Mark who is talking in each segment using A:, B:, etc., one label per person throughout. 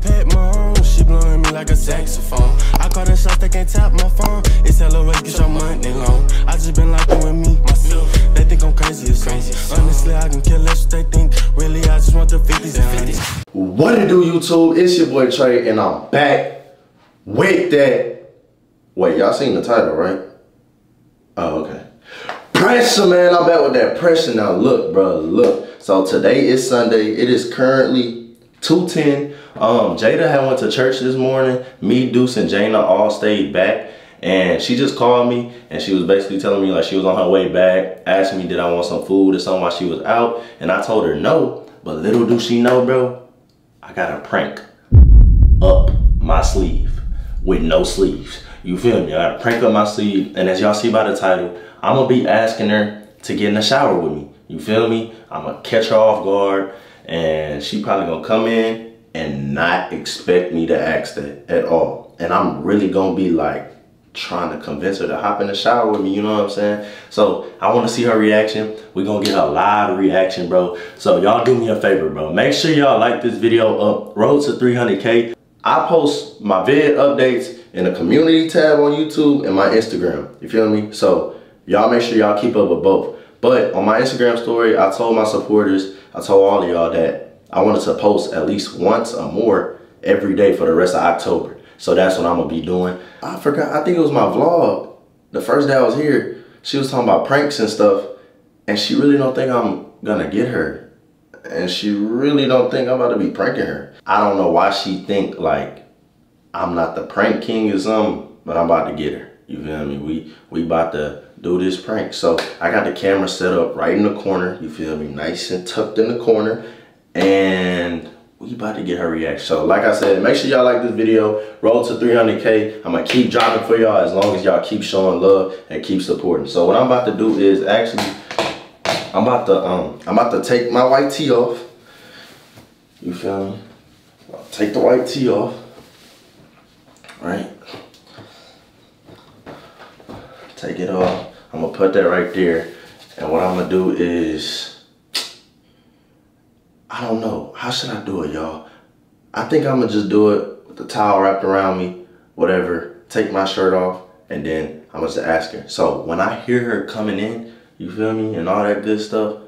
A: Pat Mahomes, she blowing me like a saxophone. I can't tap my phone. It's get your money long. I just been locked in with me, myself. They think I'm crazy as crazy. Honestly, I can kill what they think. Really, I just want the 50s and 50s.
B: What it do, YouTube? It's your boy Trey, and I'm back with that. Wait, y'all seen the title, right? Oh, okay. Pressure, man. I'm back with that pressure. Now, look, bro, look. So today is Sunday. It is currently 210. Um, Jayda had went to church this morning. Me, Deuce, and Jana all stayed back. And she just called me and she was basically telling me like she was on her way back, asking me did I want some food or something while she was out. And I told her no. But little do she know, bro, I got a prank up my sleeve with no sleeves. You feel me? I got a prank up my sleeve. And as y'all see by the title, I'm gonna be asking her to get in the shower with me. You feel me? I'm gonna catch her off guard and she probably gonna come in and not expect me to ask that at all. And I'm really gonna be like trying to convince her to hop in the shower with me, you know what I'm saying? So I wanna see her reaction. We're gonna get a lot of reaction, bro. So y'all do me a favor, bro. Make sure y'all like this video up, road to 300K. I post my vid updates in the community tab on YouTube and my Instagram, you feel me? So y'all make sure y'all keep up with both. But on my Instagram story, I told my supporters, I told all of y'all that I wanted to post at least once or more every day for the rest of October. So that's what I'm gonna be doing. I forgot, I think it was my vlog. The first day I was here, she was talking about pranks and stuff, and she really don't think I'm gonna get her. And she really don't think I'm about to be pranking her. I don't know why she think like I'm not the prank king or something, but I'm about to get her. You feel me? We we about to do this prank. So I got the camera set up right in the corner. You feel me? Nice and tucked in the corner. And we about to get her reaction. So like I said, make sure y'all like this video. Roll to 300K. I'm gonna keep dropping for y'all as long as y'all keep showing love and keep supporting. So what I'm about to do is actually, I'm about to um, I'm about to take my white tee off. You feel me? I'll take the white tee off. Right? Take it off. I'm gonna put that right there. And what I'm gonna do is I don't know. How should I do it, y'all? I think I'm gonna just do it with the towel wrapped around me, whatever. Take my shirt off, and then I'm gonna ask her. So when I hear her coming in, you feel me, and all that good stuff,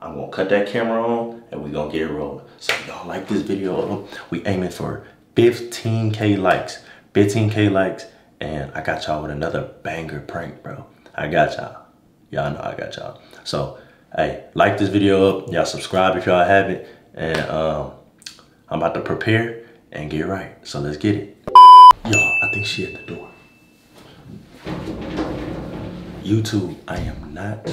B: I'm gonna cut that camera on, and we gonna get it rolling. So y'all like this video, we aiming for 15K likes. 15K likes, and I got y'all with another banger prank, bro. I got y'all. Y'all know I got y'all. So hey, like this video up. Y'all subscribe if y'all haven't. And um, I'm about to prepare and get right. So let's get it. Y'all, I think she at the door. YouTube, I am not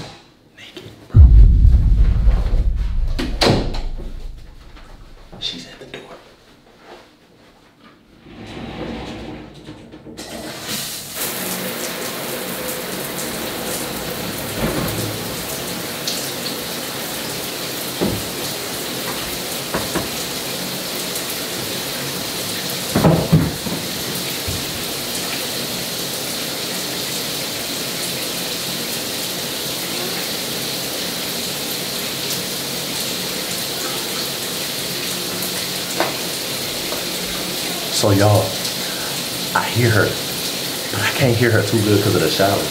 B: So y'all, I hear her, but I can't hear her too good because of the shower.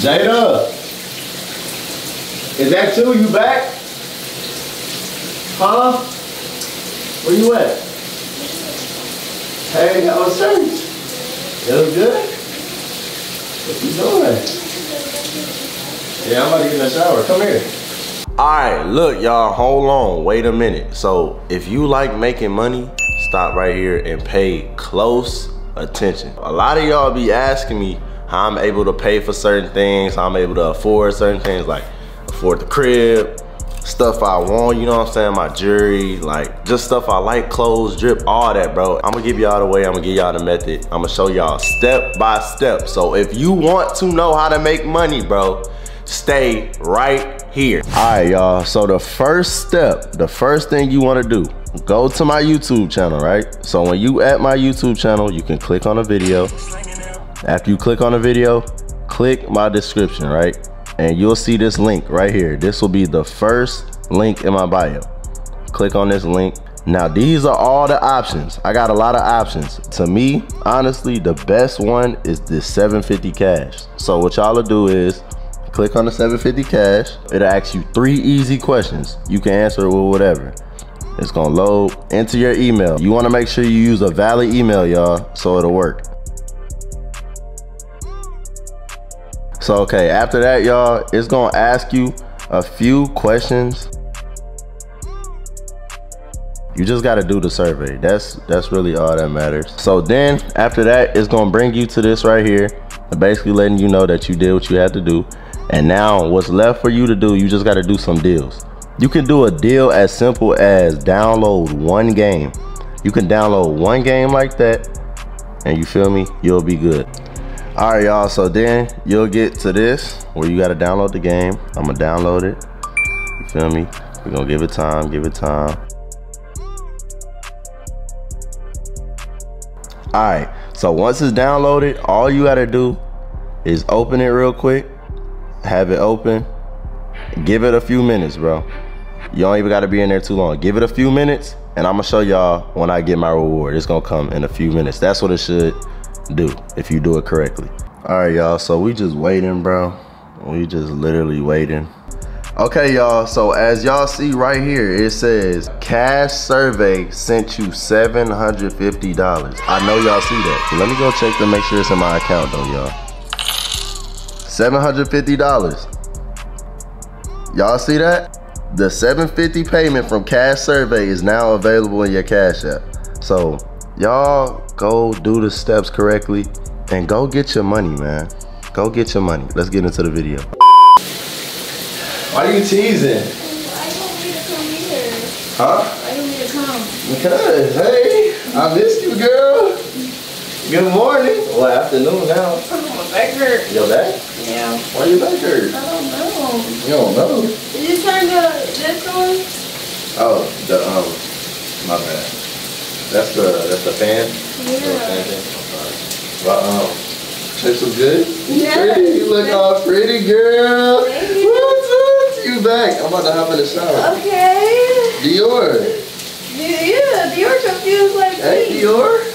B: Jayda, is that you? You back? Huh? Where you at? Hey, how was church? It was good? Yeah, I'm about to get in the shower. Come here. All right, look, y'all, hold on. Wait a minute. So if you like making money, stop right here and pay close attention. A lot of y'all be asking me how I'm able to pay for certain things, how I'm able to afford certain things, like afford the crib, stuff I want, you know what I'm saying? My jewelry, like just stuff I like, clothes, drip, all that, bro. I'm gonna give y'all the way, I'm gonna give y'all the method. I'm gonna show y'all step by step. So if you want to know how to make money, bro, stay right here. All right, y'all, so the first step, the first thing you wanna do, go to my YouTube channel, right? So when you at my YouTube channel, you can click on a video, After you click on the video, click my description, right? And you'll see this link right here. This will be the first link in my bio. Click on this link. Now, these are all the options. I got a lot of options. To me, honestly, the best one is this 750 cash. So what y'all will do is click on the 750 cash. It'll ask you three easy questions. You can answer it with whatever. It's gonna load, enter your email. You wanna make sure you use a valid email, y'all, so it'll work. So, okay, after that, y'all, it's gonna ask you a few questions. You just gotta do the survey. That's that's really all that matters. So then after that, it's gonna bring you to this right here, basically letting you know that you did what you had to do. And now what's left for you to do, you just gotta do some deals. You can do a deal as simple as download one game. You can download one game like that and you feel me, you'll be good. All right, y'all, so then you'll get to this where you gotta download the game. I'm gonna download it, you feel me? We're gonna give it time, give it time. All right, so once it's downloaded, all you gotta do is open it real quick, have it open, give it a few minutes, bro. You don't even gotta be in there too long. Give it a few minutes, and I'm gonna show y'all when I get my reward. It's gonna come in a few minutes. That's what it should do if you do it correctly. All right, y'all, so we just waiting, bro. We just literally waiting. Okay, y'all, so as y'all see right here, it says cash survey sent you $750. I know y'all see that. Let me go check to make sure it's in my account though, y'all. $750. Y'all see that? The 750 payment from Cash Survey is now available in your Cash App. So y'all go do the steps correctly and go get your money, man. Go get your money. Let's get into the video. Why are you teasing?
C: Why you want me to come here?
B: Huh?
C: Why you want me to come?
B: Because, hey, I missed you, girl. Good morning. Well, afternoon now.
C: My back hurt.
B: Your back?
C: Yeah.
B: Why your back hurt?
C: I don't know.
B: You don't know.
C: Did you turn the this on?
B: Oh, the um, my bad. That's the that's the fan.
C: Yeah.
B: Sorry. But um, good.
C: Yeah.
B: Pretty. You look all pretty, girl.
C: Thank you.
B: What's up? You back? I'm about to hop in the shower.
C: Okay.
B: Dior.
C: Yeah, Dior confused like
B: Hey,
C: me.
B: Dior.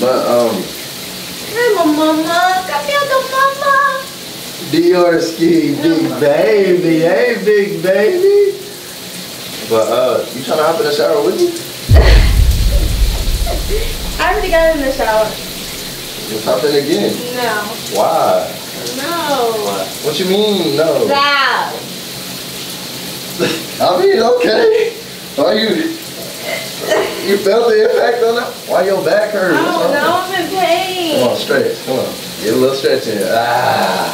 B: But um,
C: Hey, my mama. Come here, the mama.
B: Dior ski, big baby. Hey, big baby. But uh, you trying to hop in the shower with me?
C: I already got in the shower.
B: Hop in again.
C: No.
B: Why?
C: No.
B: What you mean? No.
C: Stop.
B: I mean, okay. Why you? You felt the impact on that? Why your back hurt?
C: I don't know. I'm in pain.
B: Come on, stretch. Come on. Get a little stretch in. Ah.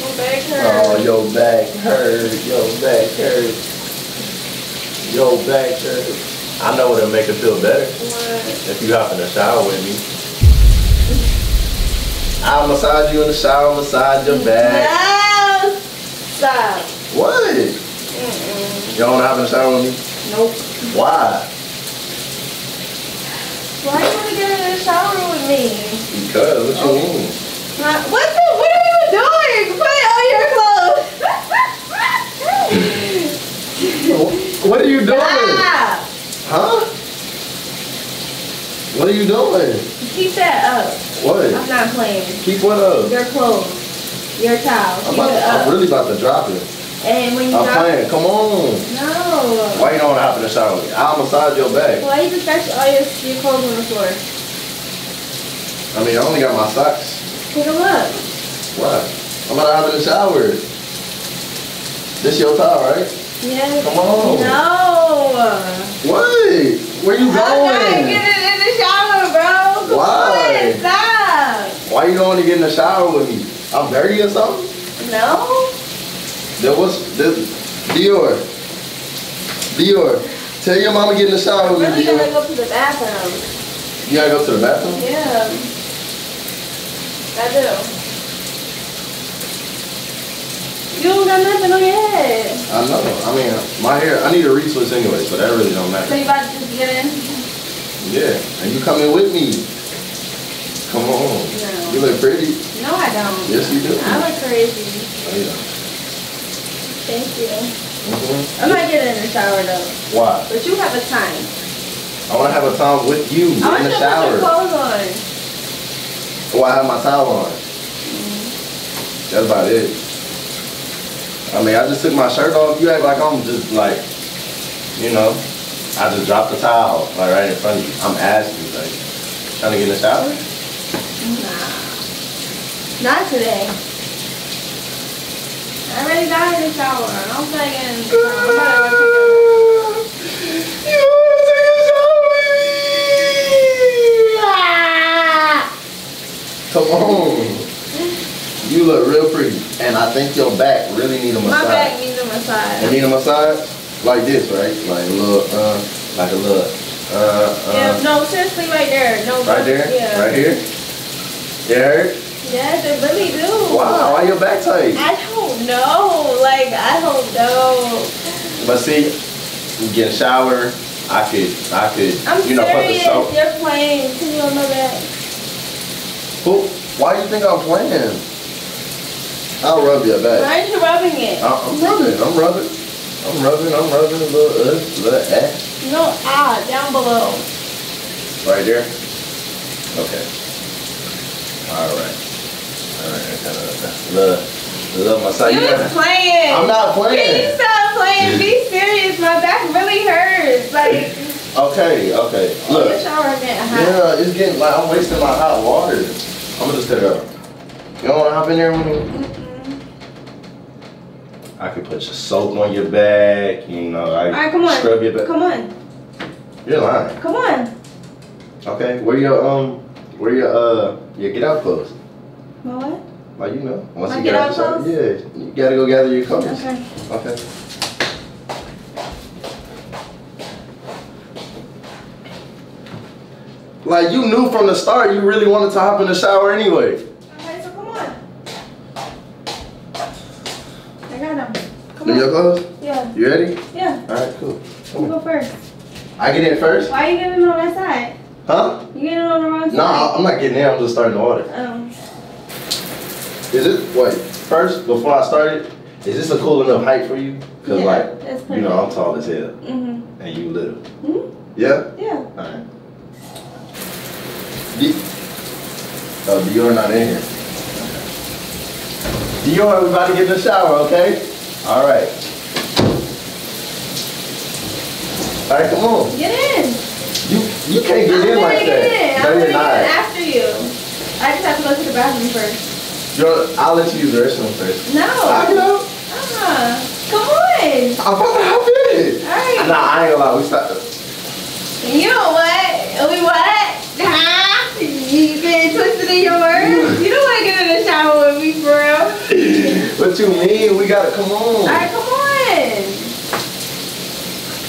C: My back hurt.
B: Oh, your back hurt. Your back hurt. Your back hurt. I know it'll make it feel better
C: What?
B: if you hop in the shower with me. I'll massage you in the shower, massage your back.
C: No. Stop.
B: What?
C: Mm-mm.
B: You don't wanna hop in the shower with me?
C: Nope.
B: Why?
C: Why you wanna get in the shower with me?
B: Because, what you mean?
C: Huh? What the? What are you doing? Put on your clothes.
B: What are you doing?
C: Stop.
B: Huh? What are you doing?
C: Keep that up.
B: What?
C: I'm not playing.
B: Keep what up?
C: Your clothes. Your towel.
B: I'm, about, I'm really about to drop it.
C: And when you
B: I'm
C: drop
B: playing. Come on.
C: No.
B: Why you don't want to hop in the shower? I'll massage your back.
C: Why you just your, all your, your clothes on the floor?
B: I mean, I only got my socks.
C: Pick them up.
B: Why? I'm about to hop in the shower. This your towel, right?
C: Yeah.
B: Come on.
C: No.
B: What? Where you
C: going? I'm
B: going?
C: get it in the shower, bro. Come
B: Why?
C: on, stop.
B: Why you don't want to get in the shower with me? I'm dirty or something?
C: No.
B: There was this Dior. Dior. Tell your mama get in the shower with me,
C: Really gotta go to the bathroom.
B: You gotta go to the bathroom?
C: Yeah. I do. You don't got nothing on your head.
B: I know. I mean, my hair, I need a retwist anyway, so that really don't matter.
C: So you about to just get in?
B: Yeah. And you coming with me. Come on. No. You look pretty.
C: No, I don't.
B: Yes, you do.
C: I look crazy.
B: Oh, yeah.
C: Thank you.
B: hmm
C: I'm not getting in the shower though.
B: Why?
C: But you have a time.
B: I want to have a time with you
C: I want
B: in the
C: to put your clothes on.
B: Why I have my towel on? That's about it. I mean, I just took my shirt off. You act like I'm just like, you know, I just dropped the towel like right in front of you. I'm asking, like, trying to get in the shower?
C: Nah. Not today. I already got in the shower. I don't feel like getting in the shower. I'm about to go take a-
B: You want to take a shower with me?
C: Ah!
B: Come on. You look real pretty. And I think your back really need a massage.
C: My back needs a massage.
B: You need a massage? Like this, right? Like a little, uh, like a little, uh, uh.
C: Yeah, no, seriously, right there. No,
B: Right there?
C: Yeah.
B: Right here? It hurt?
C: Yes, it really do.
B: Wow, why your back tight?
C: I don't know. Like, I don't know.
B: But see, you get a shower, I could, I could,
C: I'm
B: you know, put the soap.
C: You're playing. Can you know that?
B: Who, why do you think I'm playing? I'll rub your back.
C: Why aren't you rubbing it?
B: I- I'm rubbing, I'm rubbing. I'm rubbing, I'm rubbing a little, uh, little eh.
C: No, ah, down below.
B: Right there? Okay. Alright. Alright, kind of, little, little massage.
C: You
B: You
C: was playing.
B: I'm not
C: Can
B: playing.
C: you stop playing? Be serious. My back really hurts. Like,
B: Okay, okay.
C: oh, your
B: Look.
C: shower getting hot.
B: Yeah, it's getting like I'm wasting my hot water. I'm gonna just take it out. You don't wanna hop in there with me? I could put your soap on your back, you know, I
C: right, come on.
B: scrub your back.
C: Come on.
B: You're lying.
C: Come on.
B: Okay, where your um where your uh your get out clothes?
C: My what?
B: Like you know. Once
C: My
B: you
C: get out
B: out the shower,
C: clothes?
B: Yeah. You gotta go gather your clothes.
C: Okay.
B: Okay. Like you knew from the start you really wanted to hop in the shower anyway. Your clothes?
C: Yeah,
B: You ready?
C: yeah.
B: Alright, cool.
C: You
B: Come on.
C: go first.
B: I get in first?
C: Why are you getting on that side?
B: Huh?
C: You getting on the wrong side?
B: Nah, I'm not getting in, I'm just starting the order.
C: Um,
B: Is it wait, first before I started, is this a cool enough height for you? Cause
C: Yeah,
B: like you know I'm tall as hell
C: mhm.
B: and you little.
C: Mhm.
B: Yeah?
C: Yeah.
B: Alright. D- oh, Dior not in here. Dior, we about to get in the shower, okay? Alright. Alright, come on.
C: Get in.
B: You you can't get
C: I'm
B: in like
C: get
B: that.
C: in.
B: No,
C: I'm
B: you're
C: gonna get in
B: not.
C: after you. I just have to go to the bathroom first.
B: You're, I'll let you use the restroom first.
C: No.
B: I'll get.
C: Uh-uh. Come on.
B: I'm about to hop in.
C: Alright.
B: Nah, I ain't gonna lie. We start.
C: You know what? We what? You getting twisted in your words? You don't want to get in the shower with me, real.
B: What you mean? We gotta come on.
C: Alright, come on.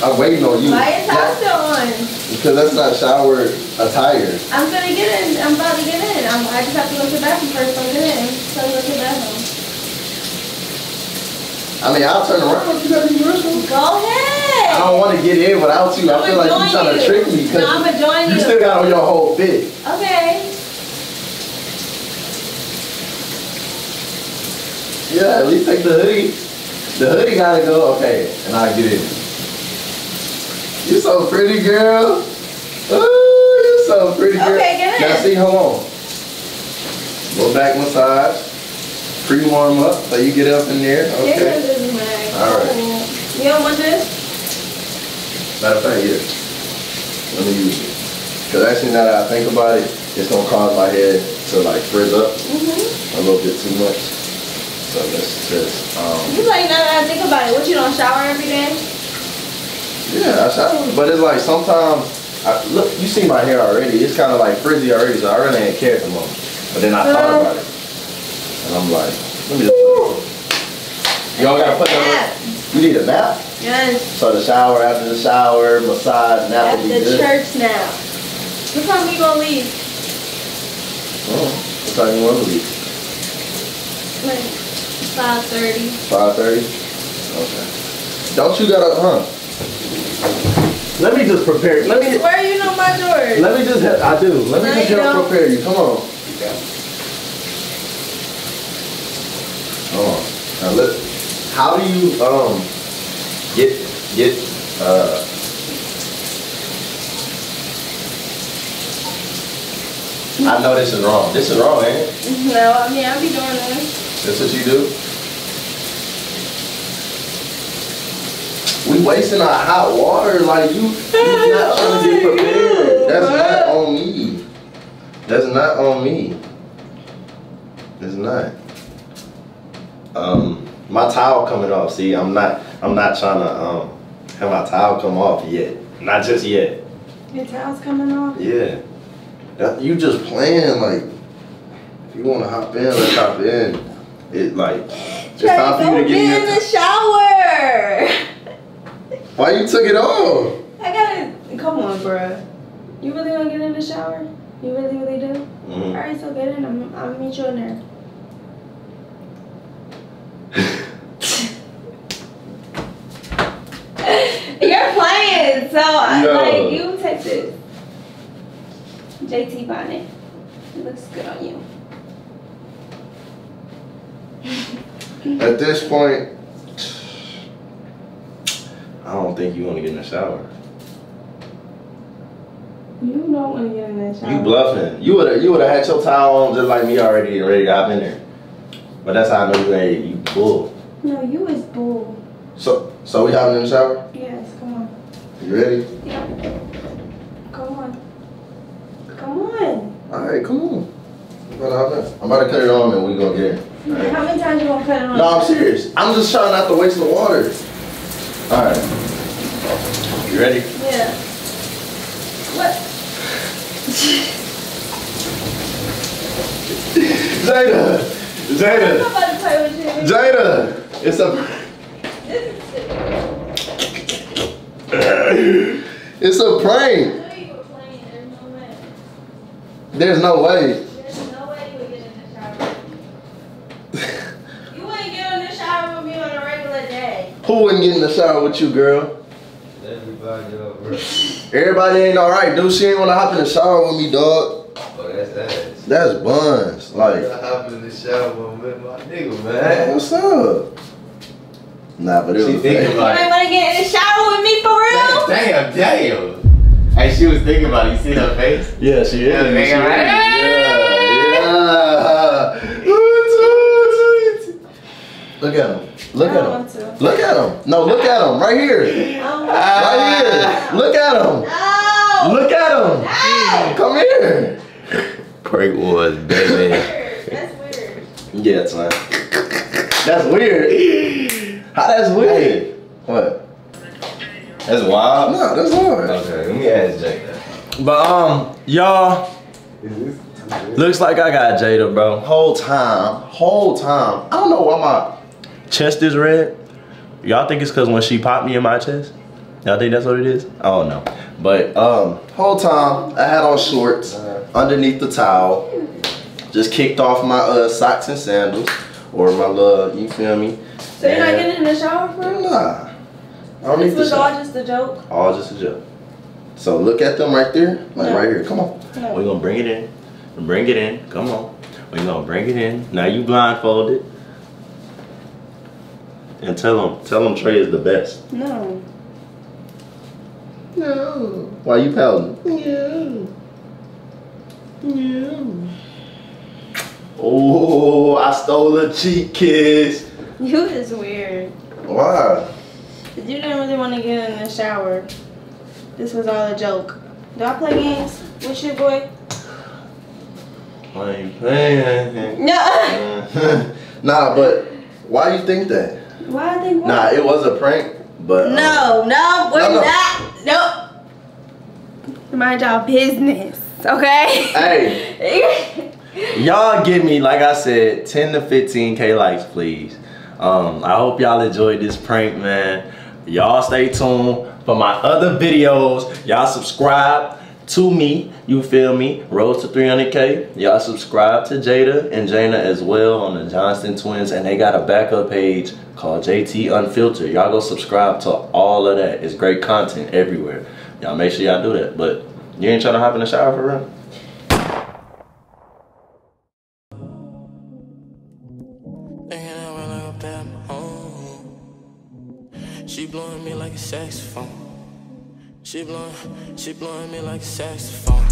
B: I'm waiting on you.
C: Why is
B: That-
C: house still on?
B: Because that's not shower attire.
C: I'm gonna get in. I'm about to get in. I'm, I just have to go to the bathroom first. I'm in. So I go to the bathroom.
B: I mean, I'll turn around if you gotta use.
C: Go ahead.
B: I don't want to get in without you. I
C: I'ma
B: feel like you're trying to trick me because
C: No, join
B: you
C: you.
B: still got on your whole fit.
C: Okay.
B: Yeah, at least take the hoodie. The hoodie gotta go. Okay, and I get in. You're so pretty, girl. Ooh, you're so pretty, girl.
C: Okay, get in.
B: Now see, hold on. Go back massage. Pre-warm up, so you get up in there. Okay. All right.
C: You don't want this?
B: Matter of fact, here. Let me use it. Cause actually, now that I think about it, it's gonna cause my head to like frizz up
C: Mm-hmm.
B: a little bit too much. So let's just, um,
C: You like now that I think about it. What you don't shower every day?
B: yeah, I shower. But it's like sometimes, I, look, you see my hair already. It's kind of like frizzy already, so I really ain't care at the moment. But then I thought
C: Uh.
B: about it, and I'm like, let me just. Y'all gotta put
C: Nap.
B: that. You need a nap.
C: Yes.
B: So the shower after the shower, massage, nap
C: That's
B: would be
C: the
B: good.
C: church now. What time we gonna leave?
B: Oh, what time you want to leave?
C: Like five thirty.
B: Five thirty. Okay. Don't you gotta, huh? Let me just prepare. Let me.
C: Where you know my George?
B: Let me just. I do. Let me
C: No,
B: just help prepare you. Come on. Now look, how do you um get get uh I know this is wrong. This is wrong, ain't it?
C: No, I mean, I'll be doing this.
B: That's what you do? We wasting our hot water like you you not trying to get prepared. That's not on me. That's not on me. It's not. Um my towel coming off. See, I'm not I'm not trying to um have my towel come off yet. Not just yet.
C: Your towel's coming off?
B: Yeah. That, you just playing like if you wanna hop in, let's hop in. It like it's time for you to
C: get in
B: in
C: the shower.
B: Why you took it off?
C: I gotta, come on, bruh. You really wanna get in the shower? You really, really do?
B: Mhm.
C: Alright, so get in. I'm, I'll meet you in there. You're playing, so I,
B: Yo.
C: like you take this. JT bonnet. It looks good on you.
B: At this point, I don't think you want to get in the shower.
C: You don't want to get in that shower.
B: You bluffing. You would have you would have had your towel on just like me already and ready to hop in there. But that's how I know you ain't you bull.
C: No, you is bull.
B: So so we hopping in the shower?
C: Yes, come on.
B: You ready?
C: Yeah. Come on. Come on.
B: All right, come on. I'm about to. I'm about to cut it on and we gonna get in. All right.
C: How many times you gonna cut it on?
B: No, I'm serious. I'm just trying not to waste the water. All right. You ready?
C: Yeah. What?
B: Jayda,
C: Jayda, about to play with you.
B: Jayda. It's a.
C: This is
B: It's a prank.
C: I know you were playing.
B: There's
C: There's no way.
B: no.
C: There's no way you would get in the shower. You wouldn't get in the shower with me on a regular day.
B: Who wouldn't get in the shower with you, girl?
D: Everybody up, bro.
B: Everybody ain't alright, dude. She ain't wanna hop in the shower with me, dog.
D: Oh, that's ass.
B: That's buns. Like,
D: I hop in the shower with my nigga,
B: man,
D: man.
B: what's up? Nah, but it
D: She
B: was
D: thinking
B: about.
C: You
D: about
C: ain't
D: it.
C: wanna get in the shower with me for real?
D: Damn, damn. Hey, she was thinking about it. You see her face?
B: Yeah, she is.
D: Yeah,
B: She
D: right?
B: Yeah, yeah. Look at him. Look
C: I
B: at
C: don't
B: him. Look at him. No, look at him. Right here.
C: I don't want
B: Right here. Look at him.
C: No!
B: Look at him.
C: No!
B: Come here.
D: Prank was, baby.
C: That's weird.
B: Yeah, son. That's weird. How that's weird? What?
D: That's wild.
B: No, that's hard.
D: Okay, let me ask Jake that.
B: But um, y'all, looks like I got Jayda, bro. Whole time, whole time. I don't know why my chest is red. Y'all think it's cause when she popped me in my chest? Y'all think that's what it is? I don't know. But um, whole time I had on shorts underneath the towel. Just kicked off my uh socks and sandals, or my love. you feel me?
C: So you're not getting in the shower for real?
B: Nah. I don't need
C: This
B: the
C: was
B: shower.
C: all just a joke?
B: All just a joke. So look at them right there, like
C: No.
B: right here. Come on.
C: No.
B: We're gonna bring it in. Bring it in. Come on. We're gonna bring it in. Now you blindfolded. And tell them, tell them Trey is the best.
C: No.
B: No. Why you pouting? No. No. Oh, I stole a cheek kiss.
C: You is weird.
B: Why?
C: You didn't really want to get in the shower. This was all a joke. Do I play games with your boy?
B: Why you playing?
C: No.
B: nah, but why do you think that?
C: Why I think what?
B: Nah, it was a prank, but um,
C: No, no, we're
B: No, no.
C: not. Nope. Mind y'all business, okay?
B: Hey, y'all give me like I said, 10 to 15k likes, please. Um, I hope y'all enjoyed this prank, man. Y'all stay tuned for my other videos. Y'all subscribe to me. You feel me? Rose to 300k. Y'all subscribe to Jayda and Jana as well on the Johnston Twins, and they got a backup page called JT Unfiltered. Y'all go subscribe to all of that. It's great content everywhere. Y'all make sure y'all do that. But you ain't trying to hop in the shower for real?
A: blowing, she blowing me like a saxophone.